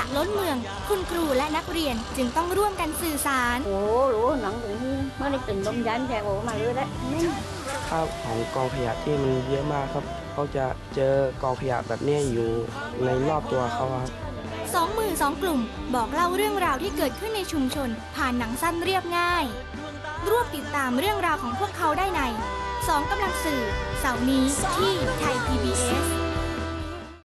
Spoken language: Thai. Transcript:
ะล้นเมือง คุณครูและนักเรียนจึงต้องร่วมกันสื่อสาร โอ้โหหนังถึงนี้ไม่ได้เป็นลมยันแกโอ้มาเลยและข้าวของกองขยะที่มันเยอะมากครับ เขาจะเจอกองขยะแบบนี้อยู่ในรอบตัวเขาครับสองมือสองกลุ่ม บอกเล่าเรื่องราวที่เกิดขึ้นในชุมชน ผ่านหนังสั้นเรียบง่าย ร่วมติดตามเรื่องราวของพวกเขาได้ในสองกำลังสื่อ เสาร์นี้ที่ไทย PBS